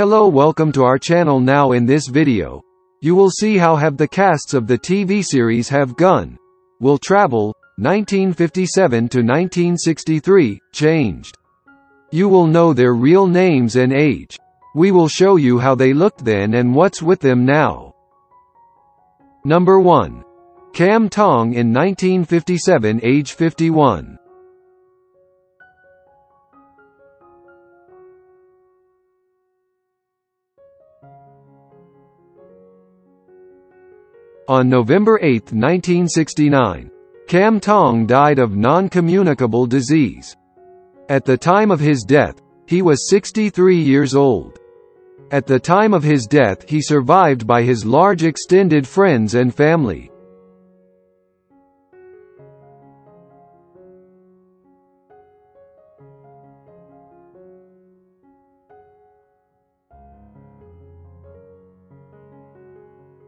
Hello welcome to our channel now in this video. You will see how have the casts of the TV series Have Gun. Will travel, 1957 to 1963, changed. You will know their real names and age. We will show you how they looked then and what's with them now. Number 1. Kam Tong in 1957 age 51. On November 8, 1969, Kam Tong died of non-communicable disease. At the time of his death, he was 63 years old. At the time of his death he survived by his large extended friends and family.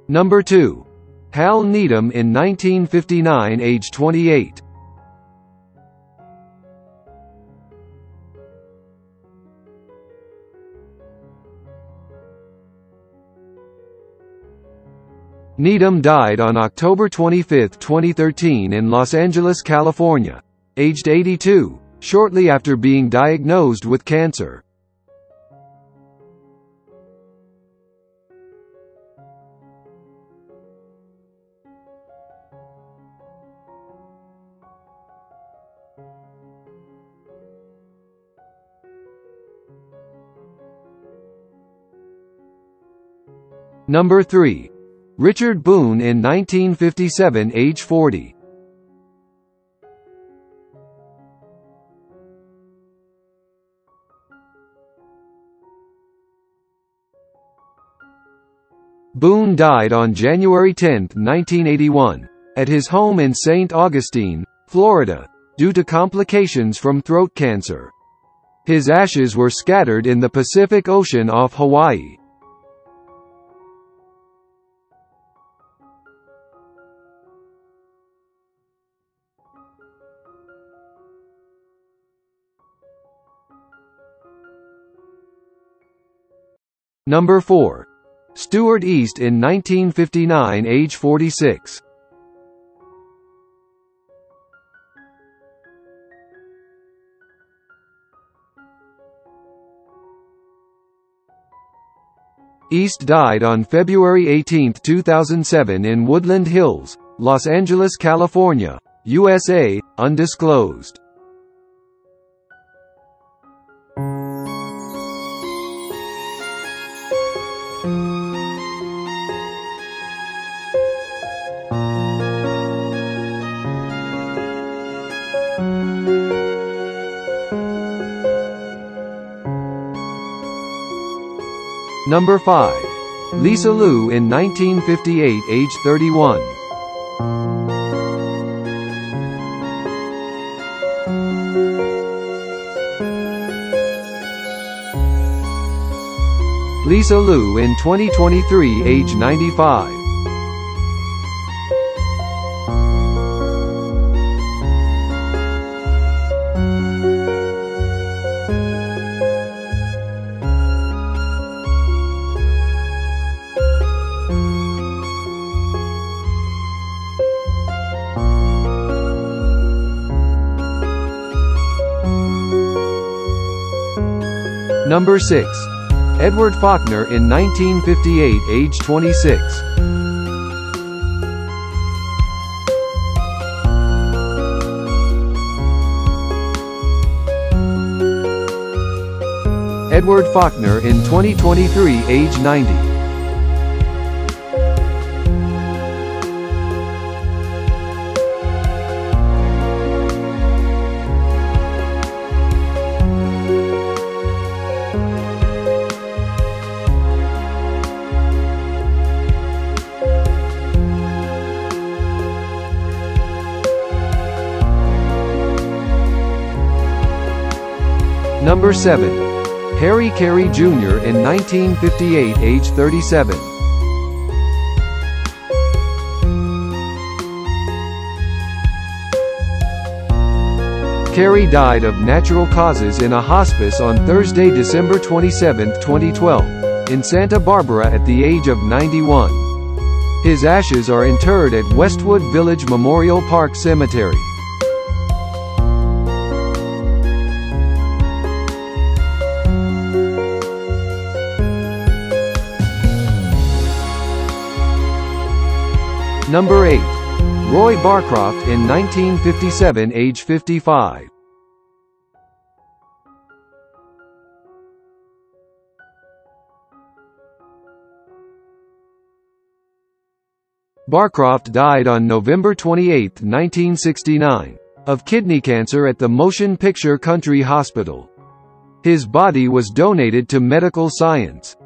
Number 2. Hal Needham in 1959 age 28. Needham died on October 25, 2013 in Los Angeles, California, aged 82, shortly after being diagnosed with cancer. Number 3. Richard Boone in 1957 age 40. Boone died on January 10, 1981, at his home in St. Augustine, Florida, due to complications from throat cancer. His ashes were scattered in the Pacific Ocean off Hawaii. Number 4. Stewart East in 1959 age 46. East died on February 18, 2007 in Woodland Hills, Los Angeles, California, USA, undisclosed. Number 5. Lisa Lu in 1958 age 31. Lisa Lu in 2023 age 95. Number 6. Edward Faulkner in 1958 age 26. Edward Faulkner in 2023 age 90. Number 7. Harry Carey Jr. in 1958 age 37. Carey died of natural causes in a hospice on Thursday, December 27, 2012. in Santa Barbara at the age of 91. His ashes are interred at Westwood Village Memorial Park Cemetery. Number 8. Roy Barcroft in 1957 age 55. Barcroft died on November 28, 1969, of kidney cancer at the Motion Picture Country Hospital. His body was donated to medical science.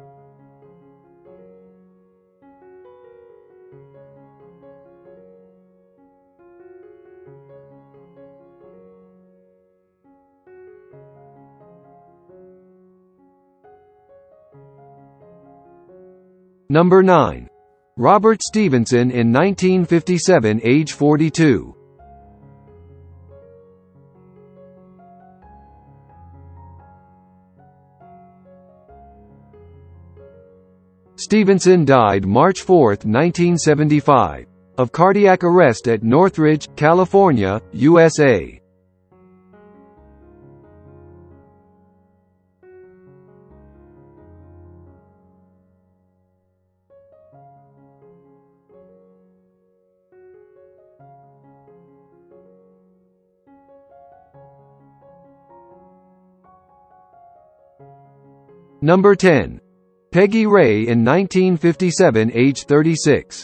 Number 9. Robert Stevenson in 1957 age 42. Stevenson died March 4, 1975, of cardiac arrest at Northridge, California, USA. Number 10. Peggy Rea in 1957 age 36.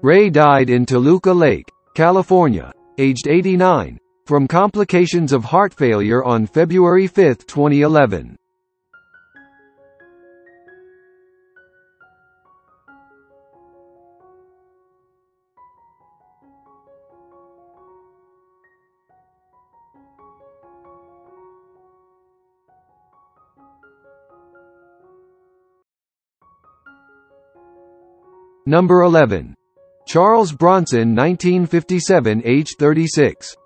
Rea died in Toluca Lake, California, aged 89, from complications of heart failure on February 5, 2011. Number 11. Charles Bronson 1957 age 36.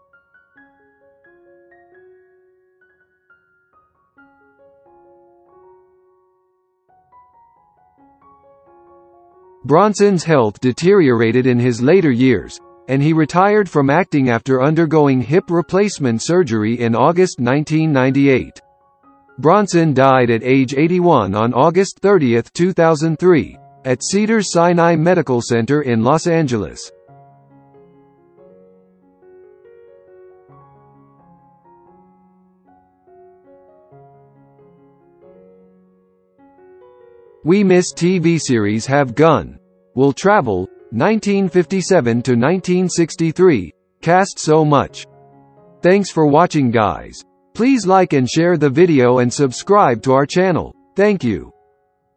Bronson's health deteriorated in his later years, and he retired from acting after undergoing hip replacement surgery in August 1998. Bronson died at age 81 on August 30, 2003 at Cedars-Sinai Medical Center in Los Angeles. We Miss TV series Have Gun. Will Travel, 1957 to 1963, cast so much. Thanks for watching guys. Please like and share the video and subscribe to our channel. Thank you.